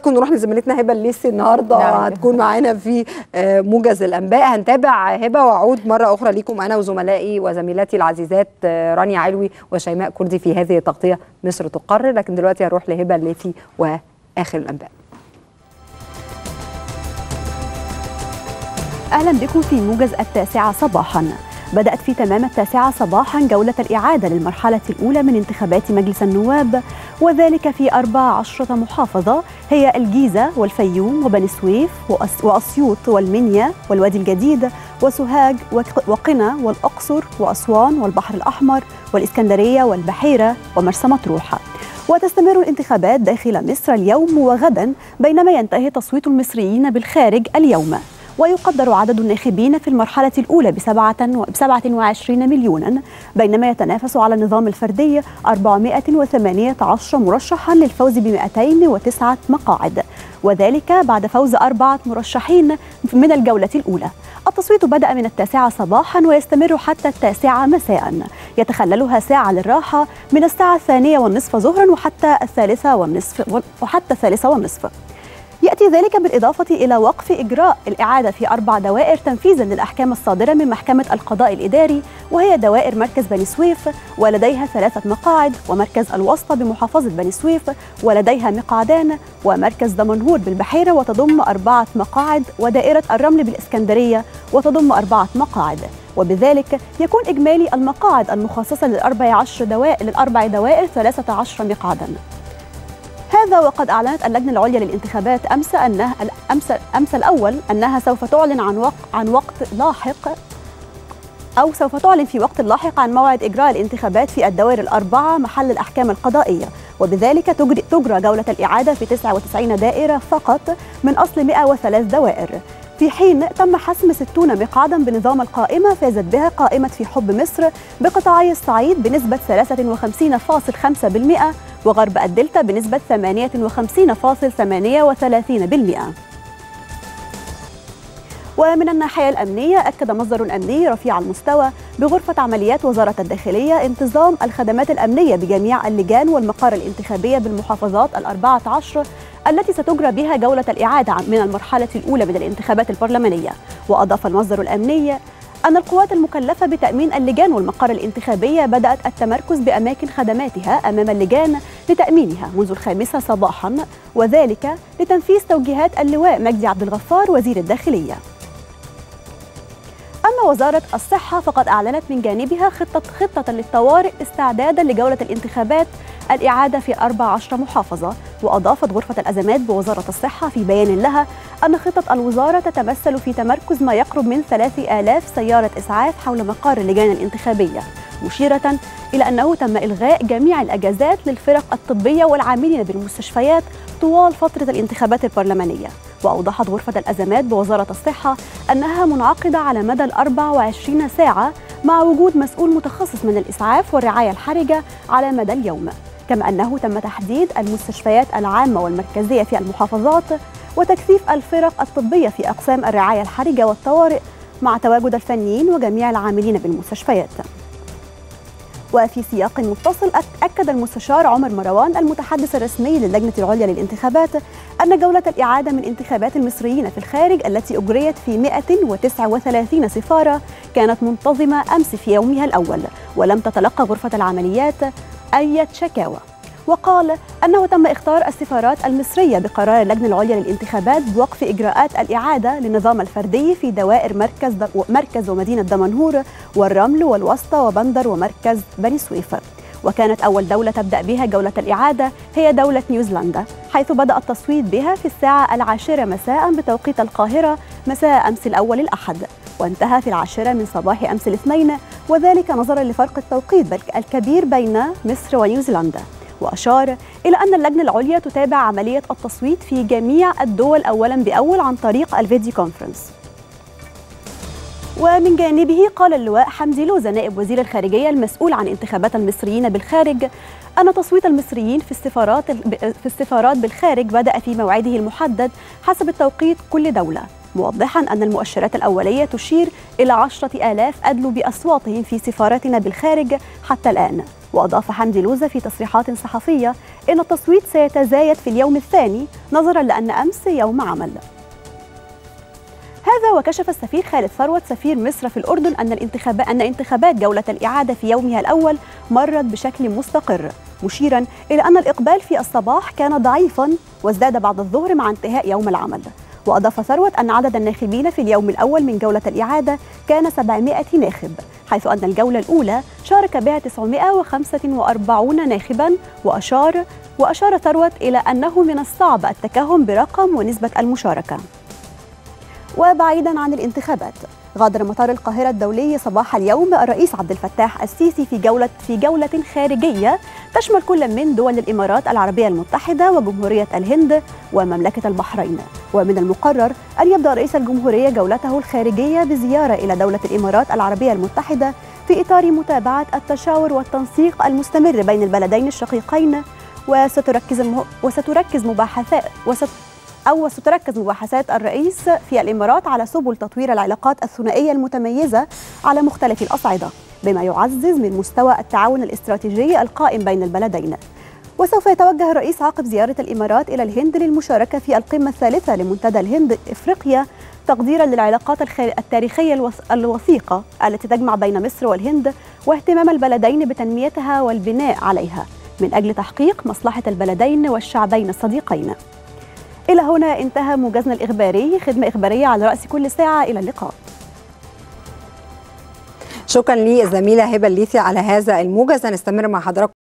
كنا نروح لزميلتنا هبة الليسي النهارده. نعم. هتكون معانا في آه، موجز الأنباء. هنتابع هبة وأعود مرة أخرى ليكم أنا وزملائي وزميلاتي العزيزات آه، رانيا علوي وشيماء كردي في هذه التغطية مصر تقرر لكن دلوقتي هروح لهبة الليثي وآخر الأنباء. أهلا بكم في موجز التاسعة صباحا. بدأت في تمام التاسعة صباحا جولة الإعادة للمرحلة الأولى من انتخابات مجلس النواب وذلك في 14 محافظة هي الجيزة والفيوم وبني سويف وأس- وأسيوط والمنيا والوادي الجديد وسوهاج وق- وقنا والأقصر وأسوان والبحر الأحمر والإسكندرية والبحيرة ومرسى مطروح. وتستمر الانتخابات داخل مصر اليوم وغدا بينما ينتهي تصويت المصريين بالخارج اليوم. ويقدر عدد الناخبين في المرحلة الأولى بسبعة وعشرين مليونا بينما يتنافس على النظام الفردي 418 مرشحا للفوز ب 209 مقاعد وذلك بعد فوز أربعة مرشحين من الجولة الأولى. التصويت بدأ من التاسعة صباحا ويستمر حتى التاسعة مساء. يتخللها ساعة للراحة من الساعة الثانية والنصف ظهرا وحتى الثالثة والنصف وحتى الثالثة والنصف. يأتي ذلك بالإضافة إلى وقف إجراء الإعادة في أربع دوائر تنفيذا للأحكام الصادرة من محكمة القضاء الإداري وهي دوائر مركز بني سويف ولديها ثلاثة مقاعد ومركز الوسطى بمحافظة بني سويف ولديها مقعدان ومركز دمنهور بالبحيرة وتضم أربعة مقاعد ودائرة الرمل بالإسكندرية وتضم أربعة مقاعد. وبذلك يكون إجمالي المقاعد المخصصة للأربع عشر دوائر للأربع دوائر 13 مقعدا. هذا وقد أعلنت اللجنة العليا للانتخابات أمس أنها أمس أمس الأول أنها سوف تعلن عن وقت عن وقت لاحق أو سوف تعلن في وقت لاحق عن موعد إجراء الانتخابات في الدوائر الأربعة محل الأحكام القضائية. وبذلك تجري, تجرى جولة الإعادة في 99 دائرة فقط من أصل 103 دوائر. في حين تم حسم 60 مقعدا بنظام القائمة فازت بها قائمة في حب مصر بقطاعي الصعيد بنسبة 53.5% وغرب الدلتا بنسبة 58.38% ومن الناحية الأمنية أكد مصدر أمني رفيع المستوى بغرفة عمليات وزارة الداخلية انتظام الخدمات الأمنية بجميع اللجان والمقار الانتخابية بالمحافظات الأربعة عشر التي ستجرى بها جولة الإعادة من المرحلة الأولى من الانتخابات البرلمانية. وأضاف المصدر الأمني أن القوات المكلفة بتأمين اللجان والمقار الانتخابية بدأت التمركز بأماكن خدماتها أمام اللجان لتأمينها منذ الخامسة صباحا وذلك لتنفيذ توجيهات اللواء مجدي عبد الغفار وزير الداخلية. أما وزارة الصحة فقد أعلنت من جانبها خطة خطة للطوارئ استعدادا لجولة الانتخابات الإعادة في 14 محافظة وأضافت غرفة الأزمات بوزارة الصحة في بيان لها أن خطة الوزارة تتمثل في تمركز ما يقرب من 3000 سيارة إسعاف حول مقار اللجان الانتخابية مشيرة إلى أنه تم إلغاء جميع الأجازات للفرق الطبية والعاملين بالمستشفيات طوال فترة الانتخابات البرلمانية. وأوضحت غرفة الأزمات بوزارة الصحة أنها منعقدة على مدى ال 24 ساعة مع وجود مسؤول متخصص من الإسعاف والرعاية الحرجة على مدى اليوم. كما أنه تم تحديد المستشفيات العامة والمركزية في المحافظات وتكثيف الفرق الطبية في أقسام الرعاية الحرجة والطوارئ مع تواجد الفنيين وجميع العاملين بالمستشفيات. وفي سياق متصل أك- أكد المستشار عمر مروان المتحدث الرسمي للجنة العليا للانتخابات أن جولة الإعادة من انتخابات المصريين في الخارج التي أجريت في 139 سفارة كانت منتظمة أمس في يومها الأول ولم تتلقى غرفة العمليات أي شكاوى وقال أنه تم اختار السفارات المصرية بقرار اللجنة العليا للانتخابات بوقف إجراءات الإعادة للنظام الفردي في دوائر مركز مركز ومدينة دمنهور والرمل والوسطى وبندر ومركز بني سويف. وكانت أول دولة تبدأ بها جولة الإعادة هي دولة نيوزيلندا حيث بدأ التصويت بها في الساعة العاشرة مساء بتوقيت القاهرة مساء أمس الأول الأحد. وانتهى في العاشرة من صباح أمس الاثنين وذلك نظرا لفرق التوقيت الكبير بين مصر ونيوزيلندا. وأشار إلى أن اللجنة العليا تتابع عملية التصويت في جميع الدول أولا بأول عن طريق الفيديو كونفرنس. ومن جانبه قال اللواء حمدي لوزة نائب وزير الخارجية المسؤول عن انتخابات المصريين بالخارج أن تصويت المصريين في السفارات في السفارات بالخارج بدأ في موعده المحدد حسب التوقيت كل دولة موضحا أن المؤشرات الأولية تشير إلى عشرة آلاف أدلوا بأصواتهم في سفاراتنا بالخارج حتى الآن. وأضاف حمدي لوزة في تصريحات صحفية إن التصويت سيتزايد في اليوم الثاني نظرا لأن أمس يوم عمل. هذا وكشف السفير خالد ثروت سفير مصر في الأردن أن الانتخابات أن انتخابات جولة الإعادة في يومها الأول مرت بشكل مستقر مشيرا إلى أن الإقبال في الصباح كان ضعيفا وازداد بعد الظهر مع انتهاء يوم العمل. وأضاف ثروت أن عدد الناخبين في اليوم الأول من جولة الإعادة كان 700 ناخب. حيث أن الجولة الأولى شارك بها 945 ناخبا وأشار وأشار ثروت إلى أنه من الصعب التكهن برقم ونسبة المشاركة. وبعيدا عن الانتخابات غادر مطار القاهرة الدولي صباح اليوم الرئيس عبد الفتاح السيسي في جولة في جولة خارجية تشمل كل من دول الإمارات العربية المتحدة وجمهورية الهند ومملكة البحرين ومن المقرر أن يبدأ رئيس الجمهورية جولته الخارجية بزيارة إلى دولة الإمارات العربية المتحدة في إطار متابعة التشاور والتنسيق المستمر بين البلدين الشقيقين وستركز. وستركز مباحثات وست... أو ستركز مباحثات الرئيس في الإمارات على سبل تطوير العلاقات الثنائية المتميزة على مختلف الأصعدة بما يعزز من مستوى التعاون الاستراتيجي القائم بين البلدين. وسوف يتوجه الرئيس عقب زيارة الإمارات إلى الهند للمشاركة في القمة الثالثة لمنتدى الهند إفريقيا تقديرا للعلاقات التاريخية الوثيقة التي تجمع بين مصر والهند واهتمام البلدين بتنميتها والبناء عليها. من أجل تحقيق مصلحة البلدين والشعبين الصديقين. إلى هنا انتهى موجزنا الإخباري خدمة إخبارية على رأس كل ساعة إلى اللقاء. شكرا للزميلة هبة الليثي على هذا الموجز. هنستمر مع حضراتكم